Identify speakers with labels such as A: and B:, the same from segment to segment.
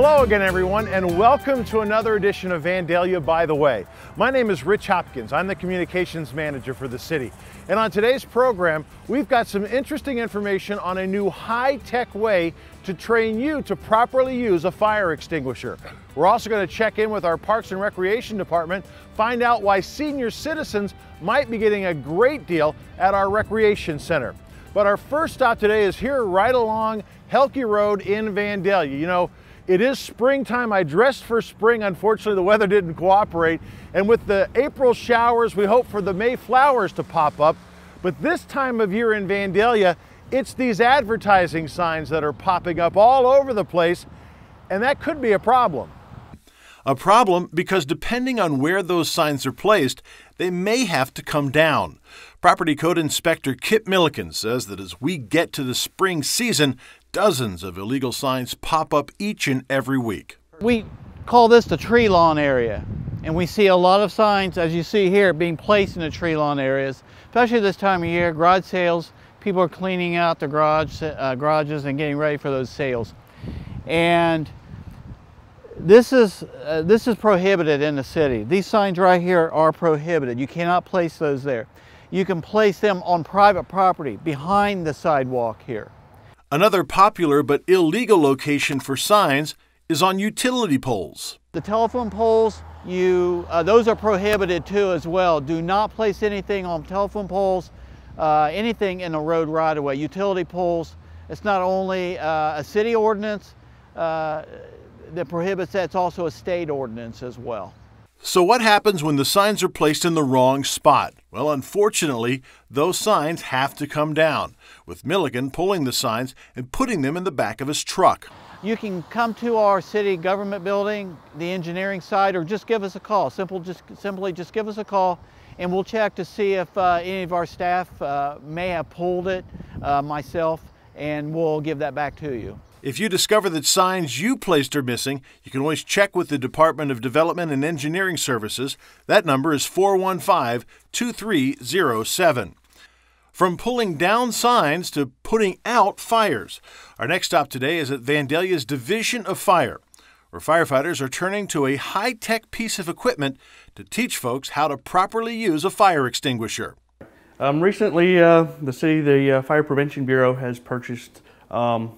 A: Hello again, everyone, and welcome to another edition of Vandalia by the Way. My name is Rich Hopkins. I'm the communications manager for the city. And on today's program, we've got some interesting information on a new high-tech way to train you to properly use a fire extinguisher. We're also going to check in with our Parks and Recreation Department, find out why senior citizens might be getting a great deal at our recreation center. But our first stop today is here right along Helke Road in Vandalia. You know, it is springtime. I dressed for spring. Unfortunately, the weather didn't cooperate. And with the April showers, we hope for the May flowers to pop up. But this time of year in Vandalia, it's these advertising signs that are popping up all over the place, and that could be a problem.
B: A problem because depending on where those signs are placed, they may have to come down. Property Code Inspector Kip Milliken says that as we get to the spring season, Dozens of illegal signs pop up each and every week.
C: We call this the tree lawn area. And we see a lot of signs, as you see here, being placed in the tree lawn areas, especially this time of year, garage sales. People are cleaning out the garage, uh, garages and getting ready for those sales. And this is, uh, this is prohibited in the city. These signs right here are prohibited. You cannot place those there. You can place them on private property behind the sidewalk here.
B: Another popular but illegal location for signs is on utility poles.
C: The telephone poles, you uh, those are prohibited too as well. Do not place anything on telephone poles, uh, anything in a road right of way. Utility poles, it's not only uh, a city ordinance uh, that prohibits that, it's also a state ordinance as well.
B: So, what happens when the signs are placed in the wrong spot? Well, unfortunately, those signs have to come down, with Milligan pulling the signs and putting them in the back of his truck.
C: You can come to our city government building, the engineering side, or just give us a call. Simple, just simply just give us a call, and we'll check to see if uh, any of our staff uh, may have pulled it, uh, myself, and we'll give that back to you.
B: If you discover that signs you placed are missing, you can always check with the Department of Development and Engineering Services. That number is 415 2307. From pulling down signs to putting out fires. Our next stop today is at Vandalia's Division of Fire, where firefighters are turning to a high tech piece of equipment to teach folks how to properly use a fire extinguisher.
D: Um, recently, uh, the city, the uh, Fire Prevention Bureau has purchased um,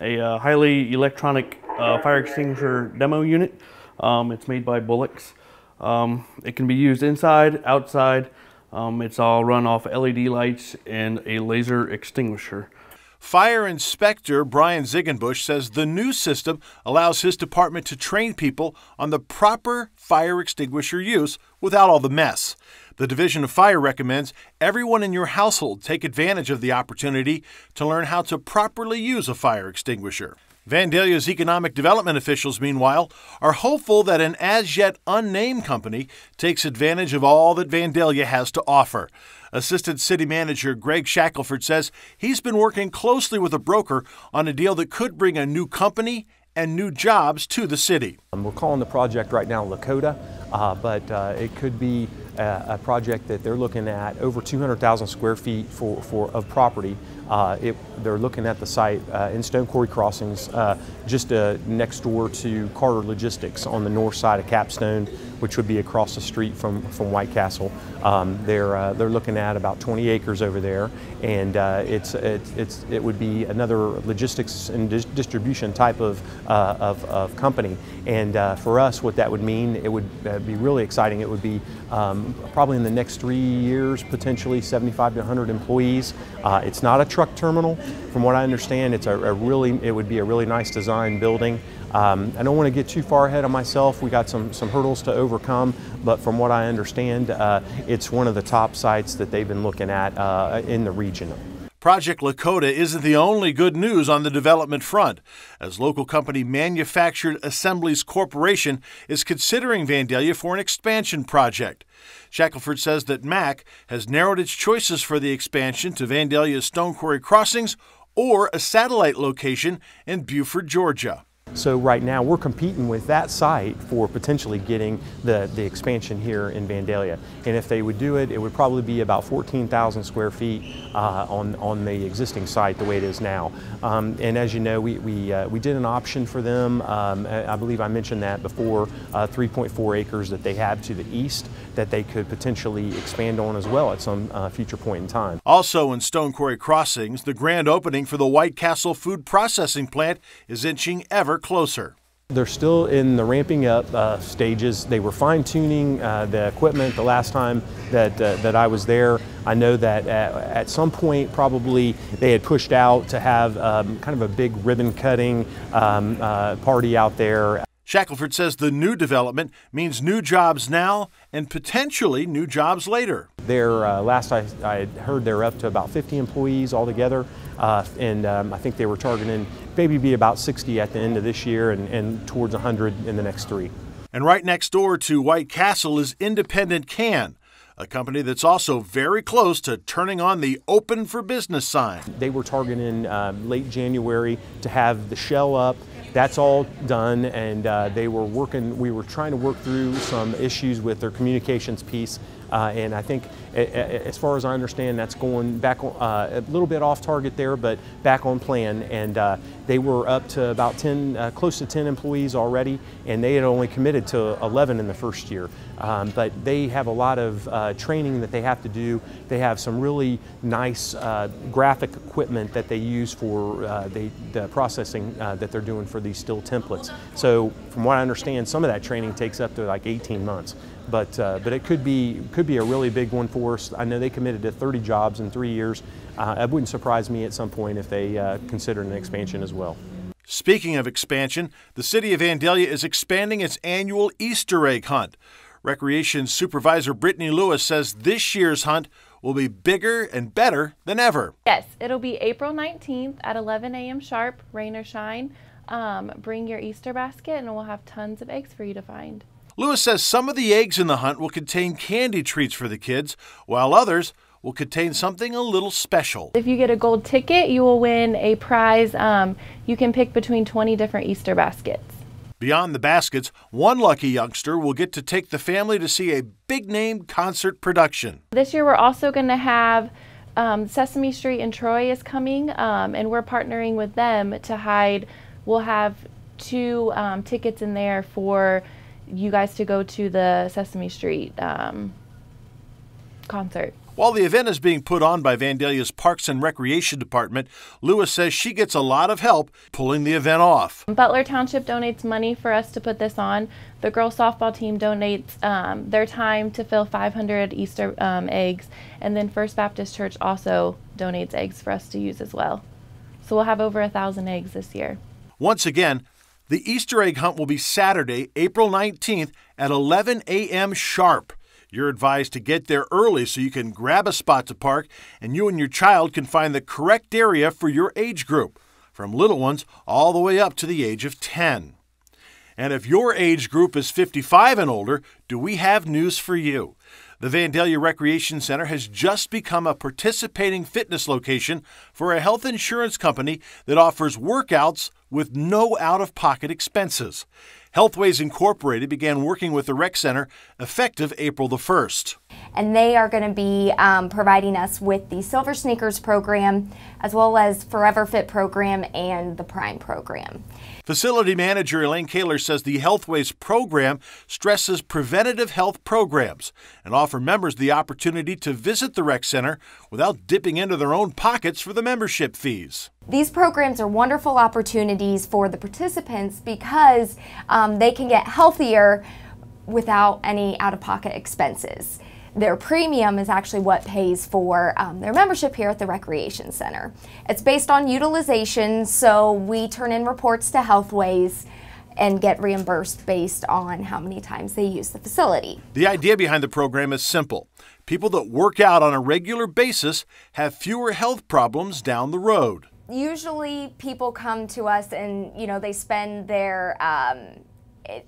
D: a uh, highly electronic uh, fire extinguisher demo unit. Um, it's made by BullEx. Um, it can be used inside, outside. Um, it's all run off LED lights and a laser extinguisher.
B: Fire Inspector Brian Ziegenbusch says the new system allows his department to train people on the proper fire extinguisher use without all the mess. The Division of Fire recommends everyone in your household take advantage of the opportunity to learn how to properly use a fire extinguisher. Vandalia's economic development officials, meanwhile, are hopeful that an as yet unnamed company takes advantage of all that Vandalia has to offer. Assistant City Manager Greg Shackelford says he's been working closely with a broker on a deal that could bring a new company and new jobs to the city.
E: Um, we're calling the project right now Lakota, uh, but uh, it could be a, a, project that they're looking at over 200,000 square feet for, for of property. Uh, it, they're looking at the site uh, in Stone Quarry Crossings, uh, just uh, next door to Carter Logistics on the north side of Capstone, which would be across the street from, from White Castle. Um, they're, they're looking at about 20 acres over there, and it's, it's, it's, it would be another logistics and dis distribution type of uh, of, of, company. And uh, for us, what that would mean, it would uh, be really exciting. It would be um, probably in the next three years, potentially 75 to 100 employees. Uh, it's not a truck terminal. From what I understand, it's a, a really, it would be a really nice design building. Um, I don't want to get too far ahead of myself. We got some, some hurdles to overcome, but from what I understand, uh, it's one of the top sites that they've been looking at uh, in the region.
B: Project Lakota isn't the only good news on the development front, as local company Manufactured Assemblies Corporation is considering Vandalia for an expansion project. Shackelford says that MAC has narrowed its choices for the expansion to Vandalia's Stone Quarry Crossings or a satellite location in Buford, Georgia.
E: So right now we're competing with that site for potentially getting the, the expansion here in Vandalia. And if they would do it, it would probably be about 14,000 square feet uh, on, on the existing site the way it is now. Um, and as you know, we, we, uh, we did an option for them. Um, I believe I mentioned that before, uh, 3.4 acres that they have to the east that they could potentially expand on as well at some uh, future point in time.
B: Also in Stone Quarry Crossings, the grand opening for the White Castle food processing plant is inching ever closer.
E: They're still in the ramping up uh, stages. They were fine tuning uh, the equipment the last time that, uh, that I was there. I know that at, at, some point probably they had pushed out to have um, kind of a big ribbon cutting um, uh, party out there.
B: Shackelford says the new development means new jobs now and potentially new jobs later.
E: There, uh, last I, I heard they're up to about 50 employees altogether, uh, and um, I think they were targeting maybe be about 60 at the end of this year and, and towards 100 in the next three.
B: And right next door to White Castle is Independent Can, a company that's also very close to turning on the open for business sign.
E: They were targeting um, late January to have the shell up that's all done and uh, they were working, we were trying to work through some issues with their communications piece uh, and I think as far as I understand that's going back uh, a little bit off target there but back on plan and uh, they were up to about 10, uh, close to 10 employees already and they had only committed to 11 in the first year. Um, but they have a lot of uh, training that they have to do. They have some really nice graphic equipment that they use for they, the processing that they're doing for these still templates. So from what I understand, some of that training takes up to like 18 months. But, uh, but it could be, could be a really big one for us. I know they committed to 30 jobs in three years. Uh, it wouldn't surprise me at some point if they uh, considered an expansion as well.
B: Speaking of expansion, the city of Vandalia is expanding its annual Easter egg hunt. Recreation Supervisor Brittany Lewis says this year's hunt will be bigger and better than ever.
F: Yes, it'll be April 19th at 11 a.m. sharp, rain or shine. Um, bring your Easter basket and we'll have tons of eggs for you to find.
B: Lewis says some of the eggs in the hunt will contain candy treats for the kids, while others will contain something a little special.
F: If you get a gold ticket, you will win a prize. Um, you can pick between 20 different Easter baskets.
B: Beyond the baskets, one lucky youngster will get to take the family to see a big name concert production.
F: This year, we're also going to have um, Sesame Street in Troy is coming, um, and we're partnering with them to hide. We'll have two um, tickets in there for you guys to go to the Sesame Street um, concert.
B: While the event is being put on by Vandalia's Parks and Recreation Department, Lewis says she gets a lot of help pulling the event off.
F: Butler Township donates money for us to put this on. The girls softball team donates um, their time to fill 500 Easter um, eggs, and then First Baptist Church also donates eggs for us to use as well. So we'll have over a thousand eggs this year.
B: Once again, the Easter egg hunt will be Saturday, April 19th at 11 a.m. sharp. You're advised to get there early so you can grab a spot to park and you and your child can find the correct area for your age group, from little ones all the way up to the age of 10. And if your age group is 55 and older, do we have news for you? The Vandalia Recreation Center has just become a participating fitness location for a health insurance company that offers workouts with no out of pocket expenses. Healthways Incorporated began working with the Rec Center effective April the 1st.
G: And they are going to be um, providing us with the Silver Sneakers program, as well as Forever Fit program and the Prime program.
B: Facility manager Elaine Kaylor says the Healthways program stresses preventative health programs and offer members the opportunity to visit the rec center without dipping into their own pockets for the membership fees.
G: These programs are wonderful opportunities for the participants because um, they can get healthier without any out-of-pocket expenses their premium is actually what pays for um, their membership here at the Recreation Center. It's based on utilization, so we turn in reports to Healthways and get reimbursed based on how many times they use the facility.
B: The idea behind the program is simple. People that work out on a regular basis have fewer health problems down the road.
G: Usually people come to us and, you know, they spend their um,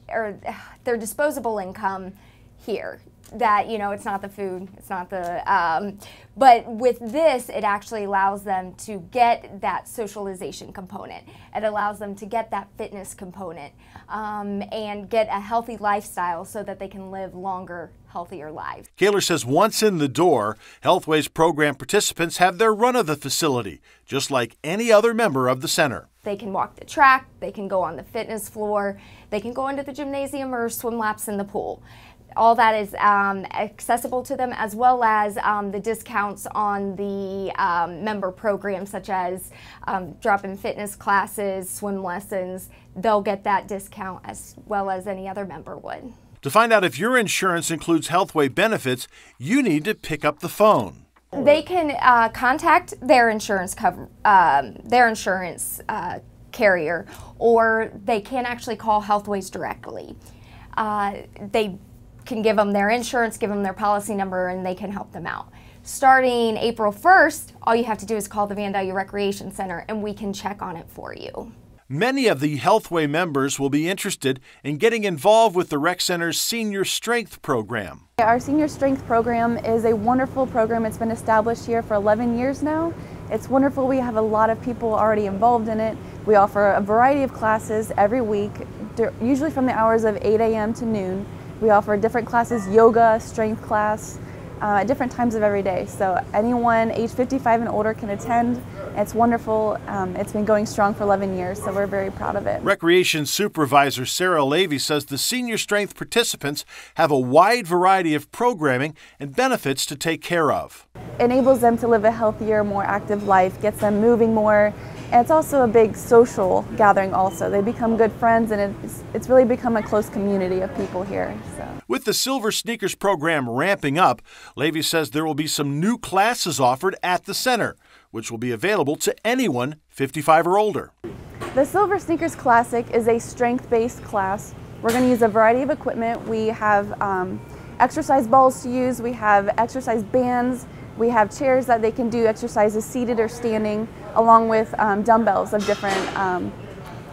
G: or their disposable income here that you know it's not the food it's not the um, but with this it actually allows them to get that socialization component. It allows them to get that fitness component um, and get a healthy lifestyle so that they can live longer healthier lives.
B: Kaylor says once in the door, Healthway's program participants have their run of the facility, just like any other member of the center.
G: they can walk the track they can go on the fitness floor they can go into the gymnasium or swim laps in the pool all that is um, accessible to them as well as um, the discounts on the um, member programs such as um, drop-in fitness classes swim lessons. They'll get that discount as well as any other member would.
B: To find out if your insurance includes Healthway benefits, you need to pick up the phone.
G: they can uh, contact their insurance cover um, their insurance uh, carrier or they can actually call healthways directly. Uh, they can give them their insurance give them their policy number and they can help them out starting april 1st all you have to do is call the vandalia recreation center and we can check on it for you
B: Many of the Healthway members will be interested in getting involved with the Rec Center's Senior Strength Program.
H: Our Senior Strength Program is a wonderful program. It's been established here for 11 years now. It's wonderful. We have a lot of people already involved in it. We offer a variety of classes every week, usually from the hours of 8 a.m. to noon. We offer different classes yoga, strength class, uh, at different times of every day. So anyone age 55 and older can attend. It's wonderful. Um, it's been going strong for 11 years, so we're very proud of it.
B: Recreation Supervisor Sarah Lavy says the Senior Strength participants have a wide variety of programming and benefits to take care of.
H: enables them to live a healthier, more active life, gets them moving more. And it's also a big social gathering also. They become good friends and it's, it's really become a close community of people here. So.
B: With the Silver Sneakers program ramping up, Lavy says there will be some new classes offered at the center, which will be available to anyone 55 or older.
H: The Silver Sneakers Classic is a strength-based class. We're going to use a variety of equipment. We have um, exercise balls to use, we have exercise bands, we have chairs that they can do exercises seated or standing, along with um, dumbbells of different um,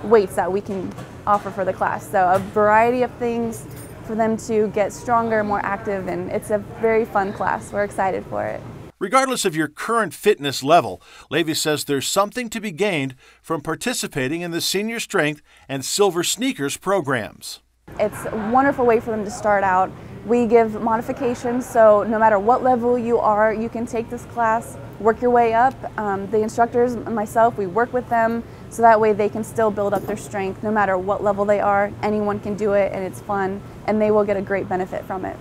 H: weights that we can offer for the class. So a variety of things for them to get stronger, more active, and it's a very fun class. We're excited for it.
B: Regardless of your current fitness level, Lavy says there's something to be gained from participating in the Senior Strength and Silver Sneakers programs.
H: It's a wonderful way for them to start out. We give modifications, so no matter what level you are, you can take this class, work your way up. Um, the instructors myself, we work with them so that way they can still build up their strength no matter what level they are. Anyone can do it and it's fun, and they will get a great benefit from it.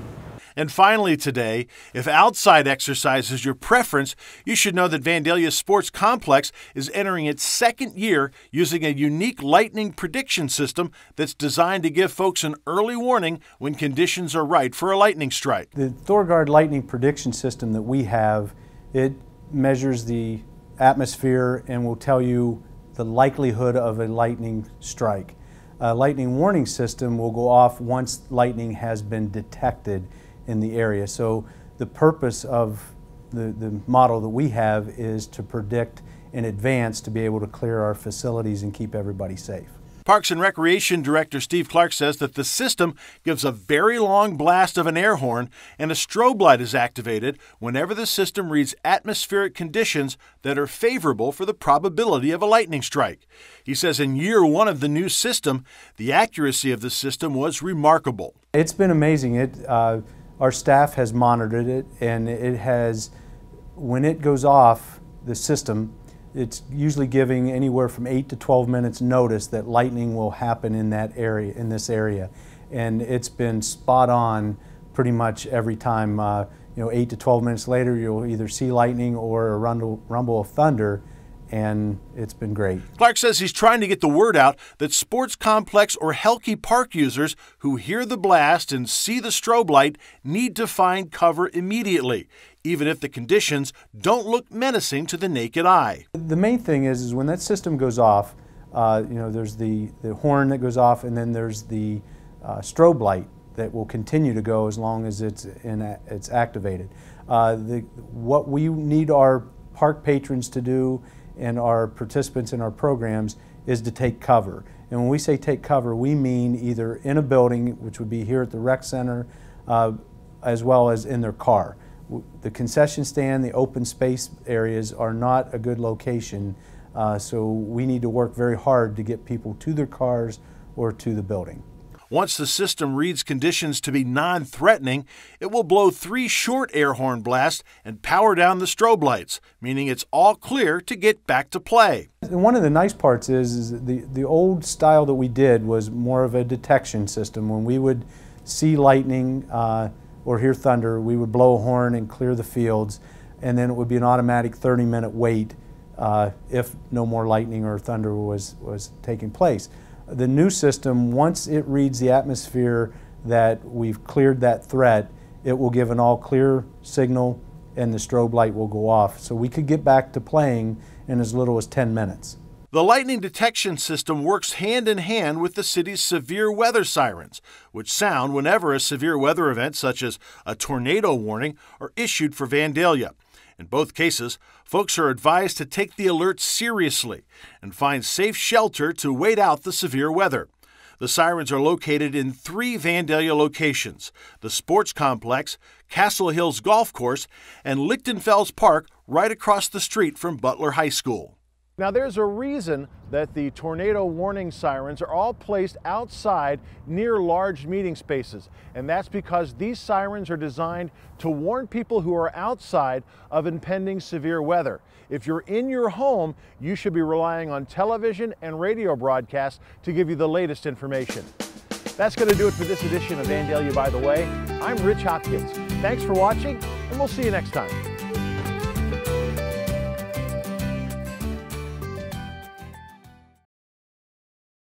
B: And finally, today, if outside exercise is your preference, you should know that Vandalia Sports Complex is entering its second year using a unique lightning prediction system that's designed to give folks an early warning when conditions are right for a lightning strike.
I: The ThorGuard lightning prediction system that we have, it measures the atmosphere and will tell you the likelihood of a lightning strike. A lightning warning system will go off once lightning has been detected in the area. So the purpose of the, the model that we have is to predict in advance to be able to clear our facilities and keep everybody safe.
B: Parks and Recreation Director Steve Clark says that the system gives a very long blast of an air horn and a strobe light is activated whenever the system reads atmospheric conditions that are favorable for the probability of a lightning strike. He says in year one of the new system, the accuracy of the system was remarkable.
I: It's been amazing. It, uh, our staff has monitored it, and it has, when it goes off the system, it's usually giving anywhere from 8 to 12 minutes notice that lightning will happen in that area, in this area. And it's been spot on pretty much every time. Uh, you know, 8 to 12 minutes later, you'll either see lightning or a rumble, rumble of thunder, and it's been great.
B: Clark says he's trying to get the word out that sports complex or Helke Park users who hear the blast and see the strobe light need to find cover immediately, even if the conditions don't look menacing to the naked eye.
I: The main thing is, is when that system goes off, uh, you know, there's the, the horn that goes off, and then there's the uh, strobe light that will continue to go as long as it's in, it's activated. Uh, the, what we need our park patrons to do and our participants in our programs is to take cover. And when we say take cover, we mean either in a building, which would be here at the rec center, uh, as well as in their car. The concession stand, the open space areas are not a good location, uh, so we need to work very hard to get people to their cars or to the building.
B: Once the system reads conditions to be non threatening, it will blow three short air horn blasts and power down the strobe lights, meaning it's all clear to get back to play.
I: And one of the nice parts is, is the, the old style that we did was more of a detection system. When we would see lightning uh, or hear thunder, we would blow a horn and clear the fields, and then it would be an automatic 30 minute wait uh, if no more lightning or thunder was, was taking place. The new system, once it reads the atmosphere that we've cleared that threat, it will give an all clear signal and the strobe light will go off. So we could get back to playing in as little as 10 minutes.
B: The lightning detection system works hand in hand with the city's severe weather sirens, which sound whenever a severe weather event, such as a tornado warning, are issued for Vandalia. In both cases, folks are advised to take the alert seriously and find safe shelter to wait out the severe weather. The sirens are located in three Vandalia locations the Sports Complex, Castle Hills Golf Course, and Lichtenfels Park, right across the street from Butler High School.
A: Now there's a reason that the tornado warning sirens are all placed outside near large meeting spaces. And that's because these sirens are designed to warn people who are outside of impending severe weather. If you're in your home, you should be relying on television and radio broadcasts to give you the latest information. That's going to do it for this edition of Vandalia By the Way. I'm Rich Hopkins. Thanks for watching, and we'll see you next time.